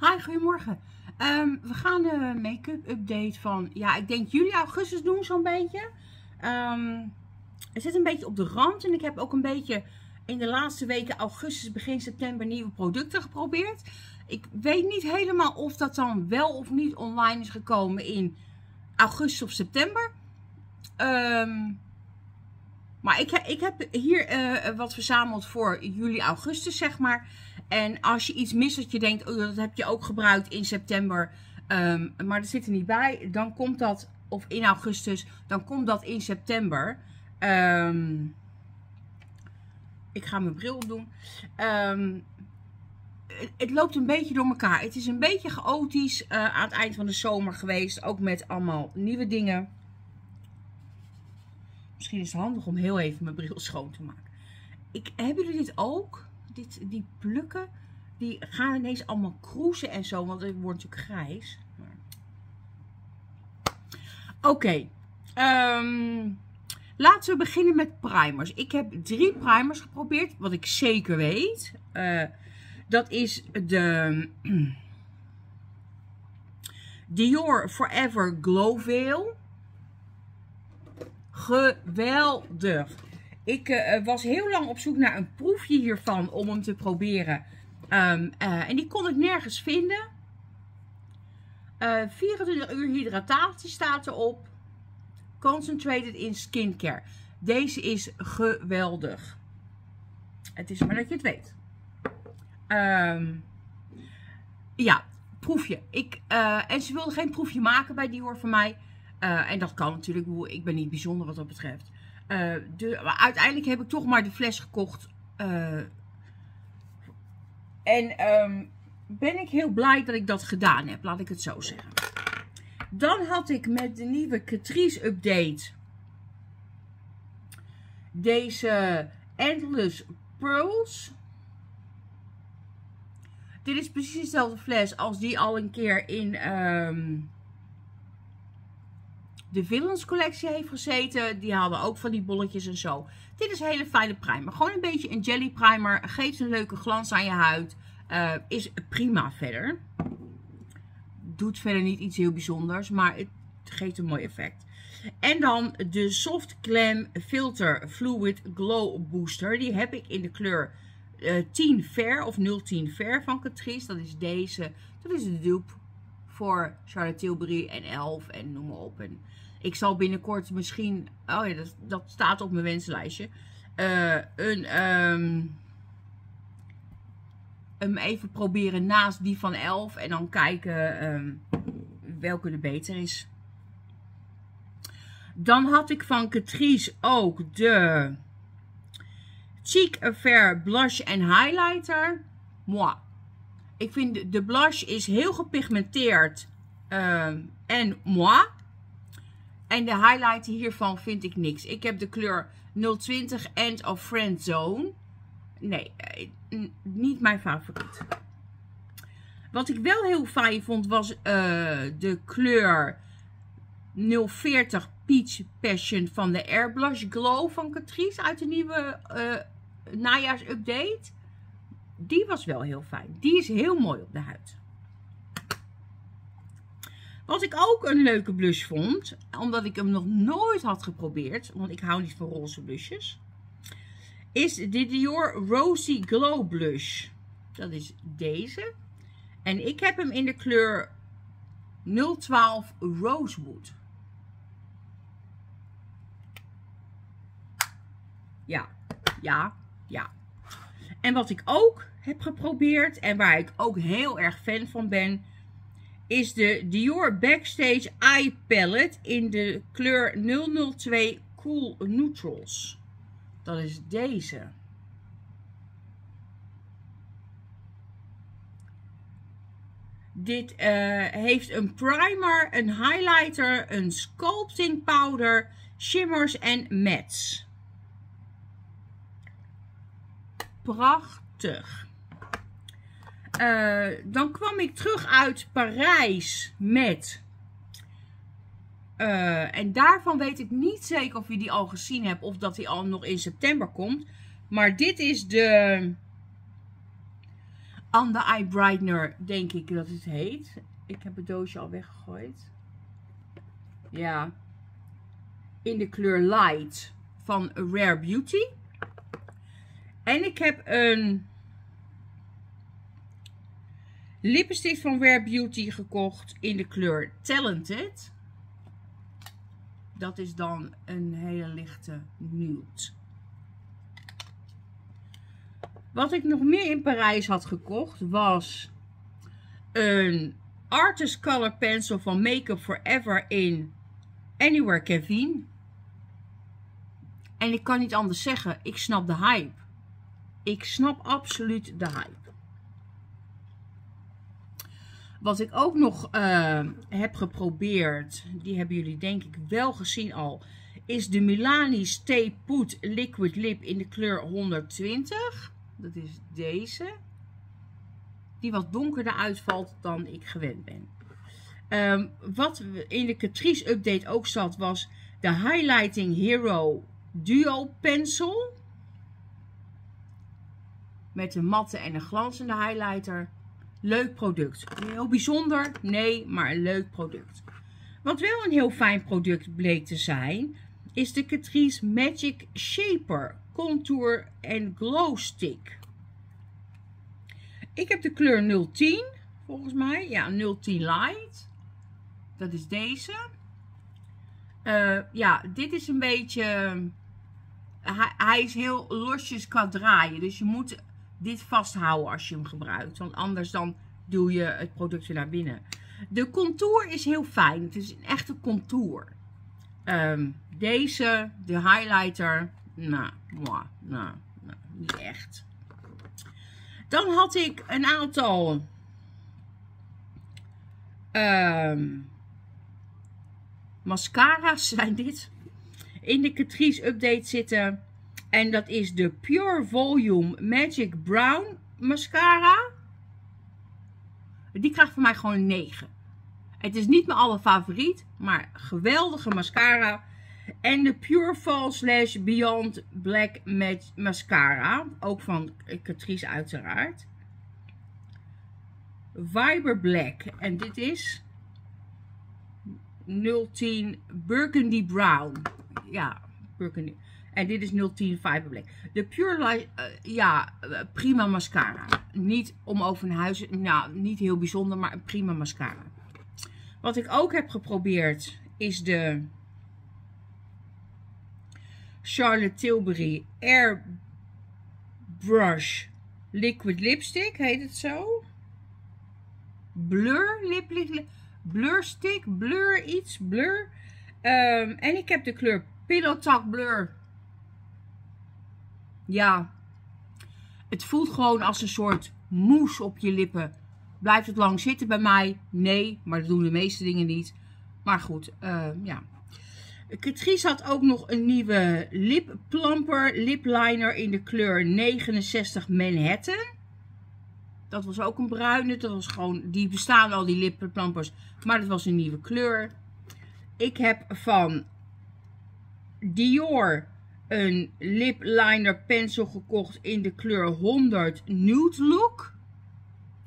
Hi, goedemorgen. Ehm, we gaan de make-up update van, ja, ik denk juli, augustus doen zo'n beetje. Ehm, het zit een beetje op de rand en ik heb ook een beetje in de laatste weken, augustus, begin september, nieuwe producten geprobeerd. Ik weet niet helemaal of dat dan wel of niet online is gekomen in augustus of september. Ehm, maar ik, ik heb hier eh, wat verzameld voor juli, augustus, zeg maar. En als je iets mist dat je denkt, oh, dat heb je ook gebruikt in september, um, maar dat zit er niet bij, dan komt dat, of in augustus, dan komt dat in september. Um, ik ga mijn bril opdoen. Um, het, loopt een beetje door elkaar. Het is een beetje chaotisch uh, aan het eind van de zomer geweest, ook met allemaal nieuwe dingen. Misschien is het handig om heel even mijn bril schoon te maken. Ik, hebben jullie dit ook? dit, die plukken, die gaan ineens allemaal kroezen en zo, want het wordt natuurlijk grijs. Oké, okay. um, laten we beginnen met primers. Ik heb drie primers geprobeerd, wat ik zeker weet. Uh, dat is de Dior Forever Glow Veil. Geweldig. Ik uh, was heel lang op zoek naar een proefje hiervan om hem te proberen. Um, uh, en die kon ik nergens vinden. Uh, 24 uur hydratatie staat erop. Concentrated in skincare. Deze is geweldig. Het is maar dat je het weet. Um, ja, proefje. Ik, en ze wilde geen proefje maken bij Dior voor mij. En dat kan natuurlijk. Ik ben niet bijzonder wat dat betreft. Uh, de, uiteindelijk heb ik toch maar de fles gekocht. Uh, en um, ben ik heel blij dat ik dat gedaan heb, laat ik het zo zeggen. Dan had ik met de nieuwe Catrice update deze Endless Pearls. Dit is precies dezelfde fles als die al een keer in um, de Villains collectie heeft gezeten. Die hadden ook van die bolletjes en zo. Dit is een hele fijne primer. Gewoon een beetje een jelly primer. Geeft een leuke glans aan je huid. Uh, is prima verder. Doet verder niet iets heel bijzonders. Maar het geeft een mooi effect. En dan de Soft Glam Filter Fluid Glow Booster. Die heb ik in de kleur uh, 10 Fair of 010 Fair van Catrice. Dat is deze. Dat is de dupe voor Charlotte Tilbury en Elf en noem maar op. Ik zal binnenkort misschien, oh ja, dat, dat staat op mijn wenslijstje, uh, een, um, hem even proberen naast die van Elf en dan kijken um, welke er beter is. Dan had ik van Catrice ook de Cheek Affair Blush en Highlighter. Moi. Ik vind de blush is heel gepigmenteerd uh, en moi. En de highlighter hiervan vind ik niks. Ik heb de kleur 020 End of Friend Zone. Nee, eh, niet mijn favoriet. Wat ik wel heel fijn vond was uh, de kleur 040 Peach Passion van de Airbrush Glow van Catrice uit de nieuwe uh, najaarsupdate. Die was wel heel fijn. Die is heel mooi op de huid. Wat ik ook een leuke blush vond, omdat ik hem nog nooit had geprobeerd, want ik hou niet van roze blushes, is de Dior Rosy Glow Blush. Dat is deze. En ik heb hem in de kleur 012 Rosewood. Ja, ja, ja. En wat ik ook heb geprobeerd en waar ik ook heel erg fan van ben, is de Dior Backstage Eye Palette in de kleur 002 Cool Neutrals. Dat is deze. Dit uh, heeft een primer, een highlighter, een sculpting powder, shimmers en mattes. Prachtig. Uh, dan kwam ik terug uit Parijs met... Uh, en daarvan weet ik niet zeker of je die al gezien hebt of dat die al nog in september komt. Maar dit is de Under Eye Brightener, denk ik dat het heet. Ik heb het doosje al weggegooid. Ja. In de kleur Light van Rare Beauty. En ik heb een lippenstift van Rare Beauty gekocht in de kleur Talented. Dat is dan een hele lichte nude. Wat ik nog meer in Parijs had gekocht was een Artist Color Pencil van Makeup Forever in Anywhere Kevin. En ik kan niet anders zeggen, ik snap de hype. Ik snap absoluut de hype. Wat ik ook nog uh, heb geprobeerd, die hebben jullie denk ik wel gezien al, is de Milani Stay Put Liquid Lip in de kleur 120. Dat is deze. Die wat donkerder uitvalt dan ik gewend ben. Um, wat in de Catrice update ook zat was de Highlighting Hero Duo Pencil. Met een matte en een glanzende highlighter. Leuk product. Heel bijzonder? Nee, maar een leuk product. Wat wel een heel fijn product bleek te zijn, is de Catrice Magic Shaper Contour en Glow Stick. Ik heb de kleur 010, volgens mij. Ja, 010 Light. Dat is deze. Uh, ja, dit is een beetje... Hij, is heel losjes qua draaien. Dus je moet dit vasthouden als je hem gebruikt. Want anders dan doe je het product naar binnen. De contour is heel fijn. Het is een echte contour. Um, deze, de highlighter. Nou, nou, nou, niet echt. Dan had ik een aantal um, mascara's zijn dit. In de Catrice update zitten. En dat is de Pure Volume Magic Brown mascara. Die krijgt van mij gewoon een 9. Het is niet mijn allerfavoriet, maar geweldige mascara. En de Pure Fall slash Beyond Black Mascara. Ook van Catrice uiteraard. Viber Black. En dit is 010 Burgundy Brown. Ja, Burgundy. En dit is 010 Fiber Black. De Pure Light, uh, ja, uh, prima mascara. Niet om over een huis, nou, niet heel bijzonder, maar een prima mascara. Wat ik ook heb geprobeerd is de Charlotte Tilbury Airbrush Liquid Lipstick, heet het zo? Blur lip, lip, blur stick, blur iets, blur. Um, en ik heb de kleur Pillow Talk Blur. Ja, het voelt gewoon als een soort moes op je lippen. Blijft het lang zitten bij mij? Nee, maar dat doen de meeste dingen niet. Maar goed, uh, ja. Catrice had ook nog een nieuwe lipplumper, lipliner in de kleur 69 Manhattan. Dat was ook een bruine. Dat was gewoon, die bestaan al, die lipplampers. Maar dat was een nieuwe kleur. Ik heb van Dior een lipliner pencil gekocht in de kleur 100 Nude Look.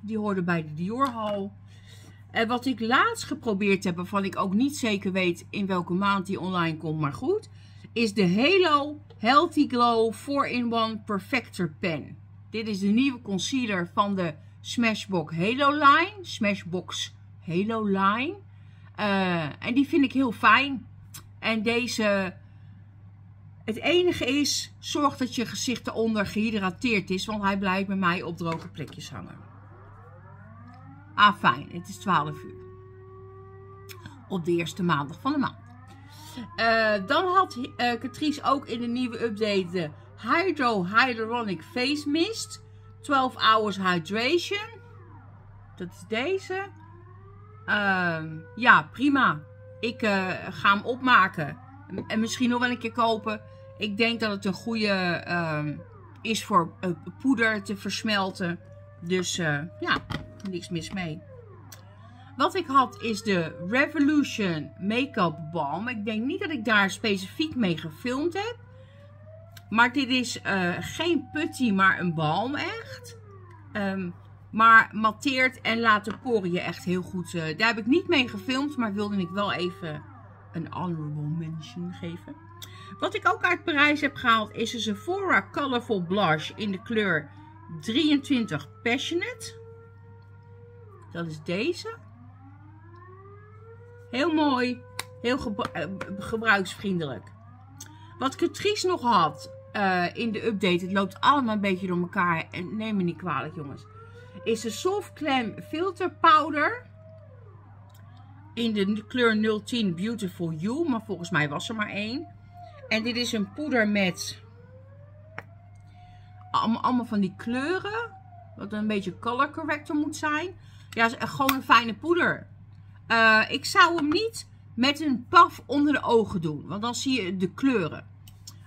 Die hoorde bij de Dior Hall. En wat ik laatst geprobeerd heb, waarvan ik ook niet zeker weet in welke maand die online komt, maar goed, is de Halo Healthy Glow 4-in-1 Perfector Pen. Dit is de nieuwe concealer van de Smashbox Halo Line. Smashbox Halo Line. Uh, en die vind ik heel fijn. En deze... Het enige is, zorg dat je gezicht eronder gehydrateerd is, want hij blijft bij mij op droge plekjes hangen. Ah, fijn. Het is 12 uur. Op de eerste maandag van de maand. Uh, dan had uh, Catrice ook in de nieuwe update de Hydro Hyaluronic Face Mist. 12 Hours Hydration. Dat is deze. Uh, ja, prima. Ik uh, ga hem opmaken. En misschien nog wel een keer kopen. Ik denk dat het een goede ehm, is voor poeder te versmelten. Dus ja, niks mis mee. Wat ik had is de Revolution Makeup Balm. Ik denk niet dat ik daar specifiek mee gefilmd heb. Maar dit is uh, geen putty, maar een balm echt. Um, Maar matteert en laat de je echt heel goed. eh, daar heb ik niet mee gefilmd, maar wilde ik wel even een honorable mention geven. Wat ik ook uit Parijs heb gehaald is een Sephora Colorful Blush in de kleur 23 Passionate. Dat is deze. Heel mooi. Heel eh, gebruiksvriendelijk. Wat Catrice nog had eh, in de update. Het loopt allemaal een beetje door elkaar. En neem me niet kwalijk jongens. Is de Soft Clam Filter Powder. In de kleur 010 Beautiful You. Maar volgens mij was er maar één. En dit is een poeder met allemaal, van die kleuren. Wat een beetje color corrector moet zijn. Ja, is gewoon een fijne poeder. Eh, ik zou hem niet met een paf onder de ogen doen. Want dan zie je de kleuren.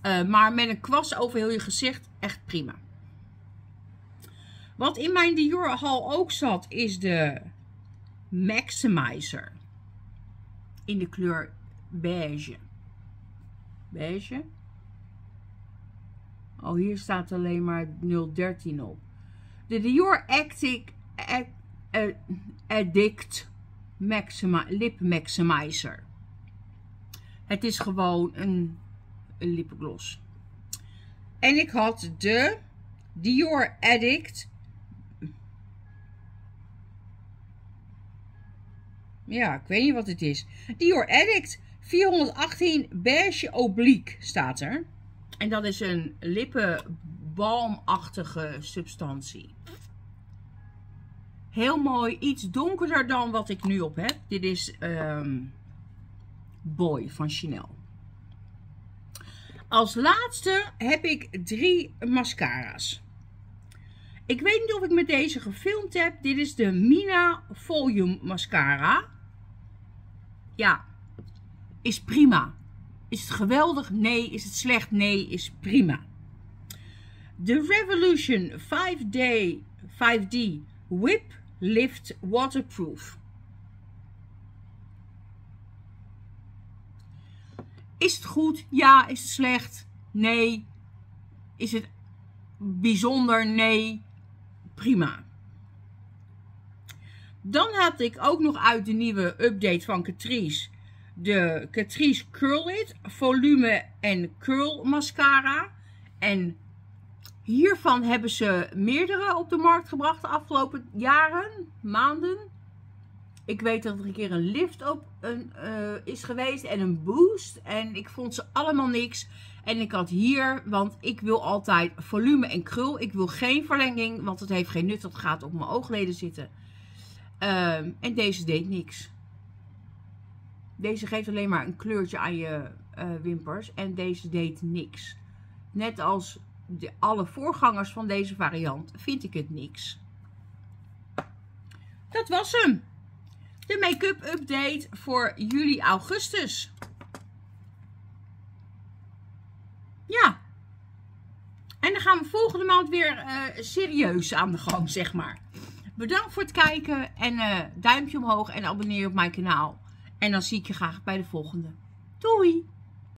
Eh, maar met een kwast over heel je gezicht, echt prima. Wat in mijn Dior hal ook zat, is de Maximizer. In de kleur beige. Beige. Oh, hier staat alleen maar 013 op. De Dior Actic Ad- Ad- Addict Maxima, Lip Maximizer. Het is gewoon een, een lipgloss. En ik had de Dior Addict. Ja, ik weet niet wat het is. Dior Addict 418 beige oblique staat er. En dat is een lippenbalmachtige substantie. Heel mooi, iets donkerder dan wat ik nu op heb. Dit is ehm, Boy van Chanel. Als laatste heb ik drie mascara's. Ik weet niet of ik met deze gefilmd heb. Dit is de Mina Volume Mascara. Ja, is prima. Is het geweldig? Nee. Is het slecht? Nee. Is prima. De Revolution 5D, 5D Whip Lift Waterproof. Is het goed? Ja. Is het slecht? Nee. Is het bijzonder? Nee. Prima. Dan had ik ook nog uit de nieuwe update van Catrice de Catrice Curl It volume en curl mascara. En hiervan hebben ze meerdere op de markt gebracht de afgelopen jaren, maanden. Ik weet dat er een keer een lift op een, eh, is geweest en een boost. En ik vond ze allemaal niks. En ik had hier, want ik wil altijd volume en krul. Ik wil geen verlenging, want het heeft geen nut. Dat gaat op mijn oogleden zitten. Ehm, en deze deed niks. Deze geeft alleen maar een kleurtje aan je eh, wimpers. En deze deed niks. Net als de, alle voorgangers van deze variant vind ik het niks. Dat was hem. De make-up update voor juli-augustus. Ja. En dan gaan we volgende maand weer eh, serieus aan de gang, zeg maar. Bedankt voor het kijken en eh, duimpje omhoog en abonneer op mijn kanaal. En dan zie ik je graag bij de volgende. Doei!